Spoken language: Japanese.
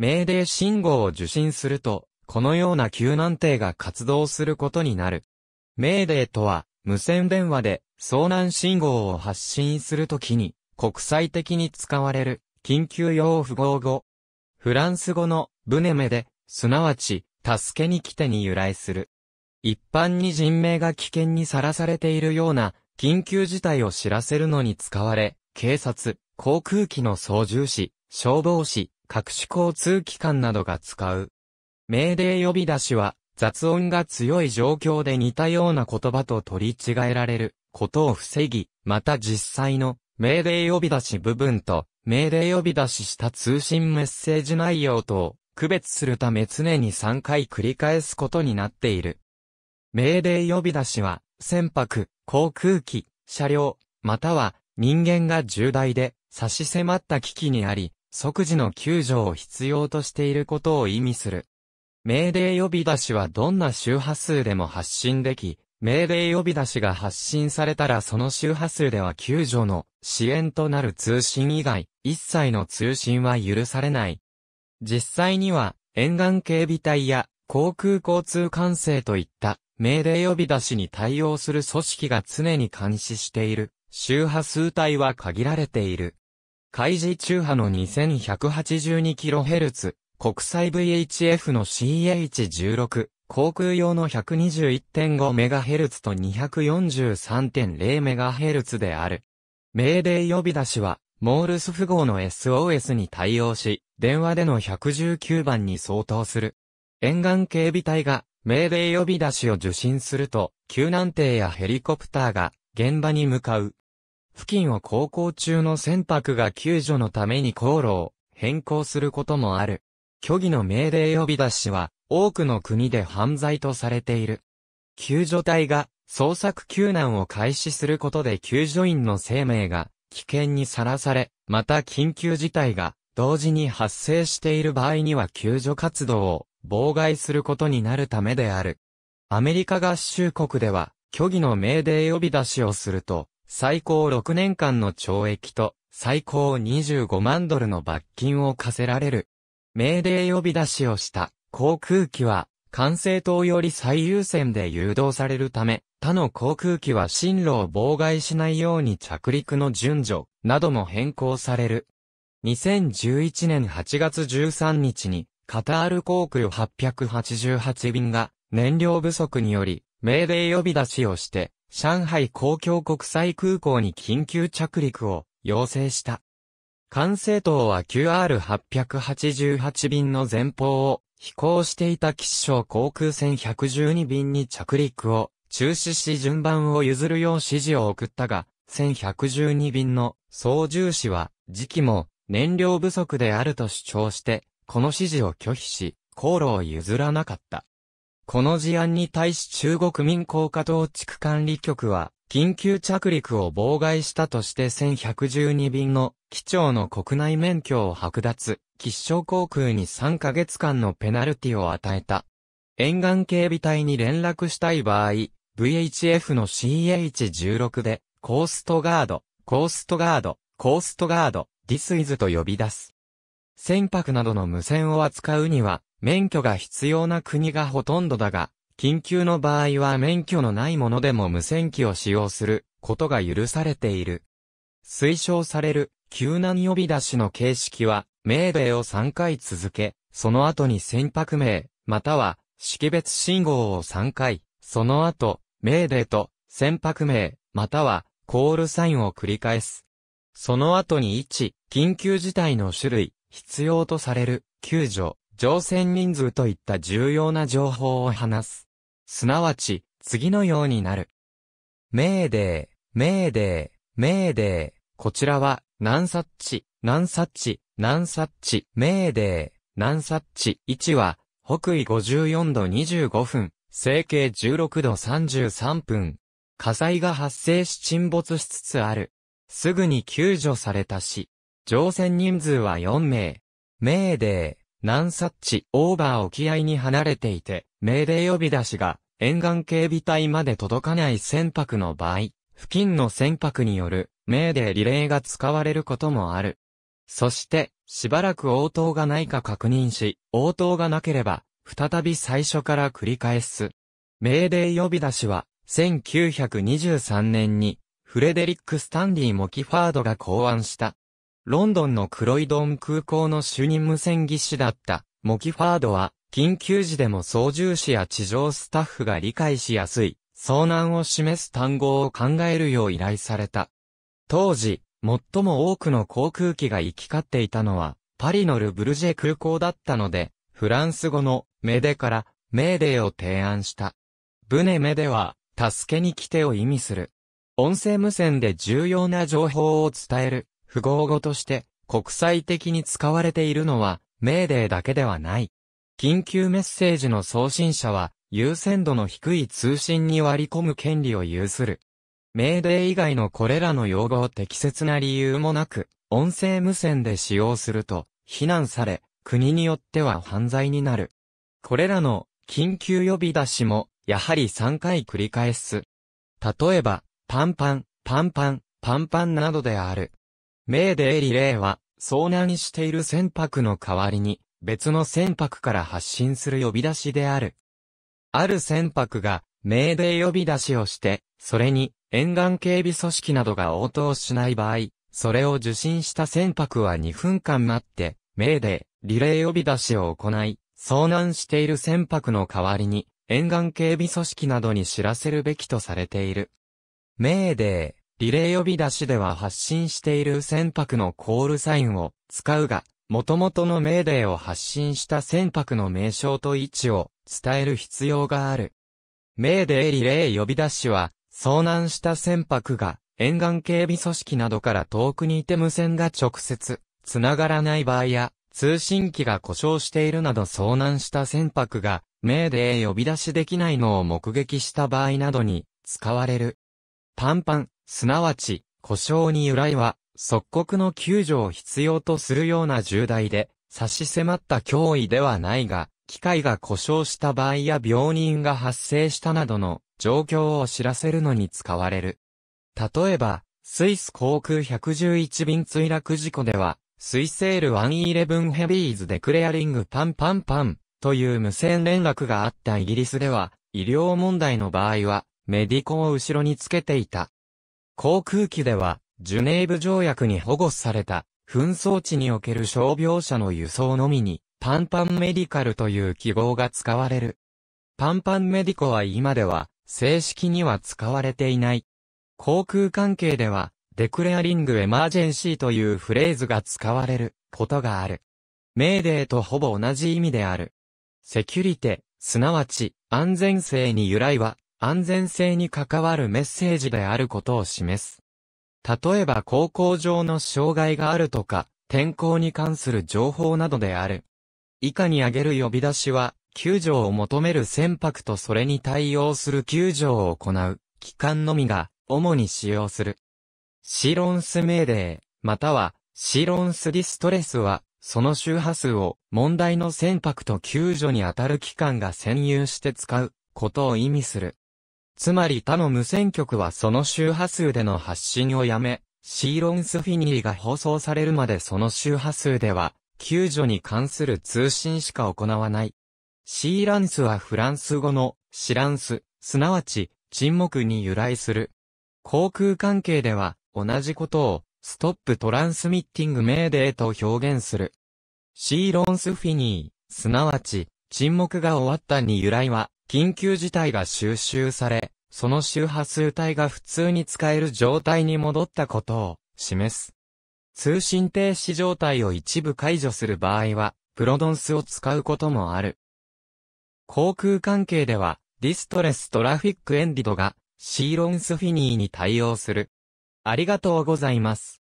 命令信号を受信すると、このような救難艇が活動することになる。命令とは、無線電話で遭難信号を発信するときに、国際的に使われる、緊急用符号語。フランス語の、ブネメで、すなわち、助けに来てに由来する。一般に人命が危険にさらされているような、緊急事態を知らせるのに使われ、警察、航空機の操縦士、消防士、各種交通機関などが使う。命令呼び出しは、雑音が強い状況で似たような言葉と取り違えられることを防ぎ、また実際の命令呼び出し部分と命令呼び出しした通信メッセージ内容とを区別するため常に3回繰り返すことになっている。命令呼び出しは、船舶、航空機、車両、または人間が重大で差し迫った危機にあり、即時の救助を必要としていることを意味する。命令呼び出しはどんな周波数でも発信でき、命令呼び出しが発信されたらその周波数では救助の支援となる通信以外、一切の通信は許されない。実際には、沿岸警備隊や航空交通管制といった命令呼び出しに対応する組織が常に監視している周波数帯は限られている。開示中波の 2182kHz、国際 VHF の CH16、航空用の 121.5MHz と 243.0MHz である。命令呼び出しは、モールス符号の SOS に対応し、電話での119番に相当する。沿岸警備隊が命令呼び出しを受信すると、救難艇やヘリコプターが現場に向かう。付近を航行中の船舶が救助のために航路を変更することもある。虚偽の命令呼び出しは多くの国で犯罪とされている。救助隊が捜索救難を開始することで救助員の生命が危険にさらされ、また緊急事態が同時に発生している場合には救助活動を妨害することになるためである。アメリカ合衆国では虚偽の命令呼び出しをすると最高6年間の懲役と最高25万ドルの罰金を課せられる。命令呼び出しをした航空機は管制塔より最優先で誘導されるため、他の航空機は進路を妨害しないように着陸の順序なども変更される。2011年8月13日にカタール航空888便が燃料不足により命令呼び出しをして上海公共国際空港に緊急着陸を要請した。管制塔は QR888 便の前方を飛行していた吉祥航空船112便に着陸を中止し順番を譲るよう指示を送ったが、1112便の操縦士は時期も燃料不足であると主張して、この指示を拒否し、航路を譲らなかった。この事案に対し中国民航化統地区管理局は、緊急着陸を妨害したとして1112便の機長の国内免許を剥奪、吉祥航空に3ヶ月間のペナルティを与えた。沿岸警備隊に連絡したい場合、VHF の CH16 で、コーストガード、コーストガード、コーストガード、ディスイズと呼び出す。船舶などの無線を扱うには、免許が必要な国がほとんどだが、緊急の場合は免許のないものでも無線機を使用することが許されている。推奨される救難呼び出しの形式は、命令を3回続け、その後に船舶名、または識別信号を3回、その後、命令と船舶名、またはコールサインを繰り返す。その後に1、緊急事態の種類、必要とされる、救助、乗船人数といった重要な情報を話す。すなわち、次のようになる。命令、命令、命令。こちらは、南察地、南察地、南察地、命令、南察地。1は、北緯54度25分、西経16度33分。火災が発生し沈没しつつある。すぐに救助されたし、乗船人数は4名。命令、南察地、オーバー沖合に離れていて、命令呼び出しが、沿岸警備隊まで届かない船舶の場合、付近の船舶による、命令リレーが使われることもある。そして、しばらく応答がないか確認し、応答がなければ、再び最初から繰り返す。命令呼び出しは、1923年に、フレデリック・スタンリー・モキファードが考案した。ロンドンのクロイドン空港の主任無線技師だった、モキファードは、緊急時でも操縦士や地上スタッフが理解しやすい、遭難を示す単語を考えるよう依頼された。当時、最も多くの航空機が行き交っていたのは、パリのルブルジェ空港だったので、フランス語のメデからメーデーを提案した。ブネメデは、助けに来てを意味する。音声無線で重要な情報を伝える、符号語として国際的に使われているのは、メーデーだけではない。緊急メッセージの送信者は、優先度の低い通信に割り込む権利を有する。命令以外のこれらの用語を適切な理由もなく、音声無線で使用すると、非難され、国によっては犯罪になる。これらの緊急呼び出しも、やはり3回繰り返す。例えば、パンパン、パンパン、パンパンなどである。命令リレーは、遭難している船舶の代わりに、別の船舶から発信する呼び出しである。ある船舶が、命令呼び出しをして、それに、沿岸警備組織などが応答しない場合、それを受信した船舶は2分間待って、命令、リレー呼び出しを行い、遭難している船舶の代わりに、沿岸警備組織などに知らせるべきとされている。命令、リレー呼び出しでは発信している船舶のコールサインを使うが、元々の命令を発信した船舶の名称と位置を伝える必要がある。命令リレー呼び出しは、遭難した船舶が沿岸警備組織などから遠くにいて無線が直接繋がらない場合や通信機が故障しているなど遭難した船舶が命令呼び出しできないのを目撃した場合などに使われる。パンパン、すなわち故障に由来は即刻の救助を必要とするような重大で差し迫った脅威ではないが機械が故障した場合や病人が発生したなどの状況を知らせるのに使われる。例えば、スイス航空111便墜落事故では、スイセール111ヘビーズデクレアリングパンパンパンという無線連絡があったイギリスでは、医療問題の場合は、メディコを後ろにつけていた。航空機では、ジュネーブ条約に保護された、紛争地における傷病者の輸送のみに、パンパンメディカルという記号が使われる。パンパンメディコは今では、正式には使われていない。航空関係では、デクレアリングエマージェンシーというフレーズが使われることがある。命令とほぼ同じ意味である。セキュリテ、すなわち安全性に由来は安全性に関わるメッセージであることを示す。例えば航行上の障害があるとか、天候に関する情報などである。以下に挙げる呼び出しは、救助を求める船舶とそれに対応する救助を行う機関のみが主に使用する。シロンス命令、またはシロンスディストレスは、その周波数を問題の船舶と救助にあたる機関が占有して使うことを意味する。つまり他の無線局はその周波数での発信をやめ、シーロンスフィニーが放送されるまでその周波数では、救助に関する通信しか行わない。シーランスはフランス語のシランス、すなわち沈黙に由来する。航空関係では同じことをストップトランスミッティング命令と表現する。シーロンスフィニー、すなわち沈黙が終わったに由来は緊急事態が収集され、その周波数帯が普通に使える状態に戻ったことを示す。通信停止状態を一部解除する場合は、プロドンスを使うこともある。航空関係では、ディストレストラフィックエンディドが、シーロンスフィニーに対応する。ありがとうございます。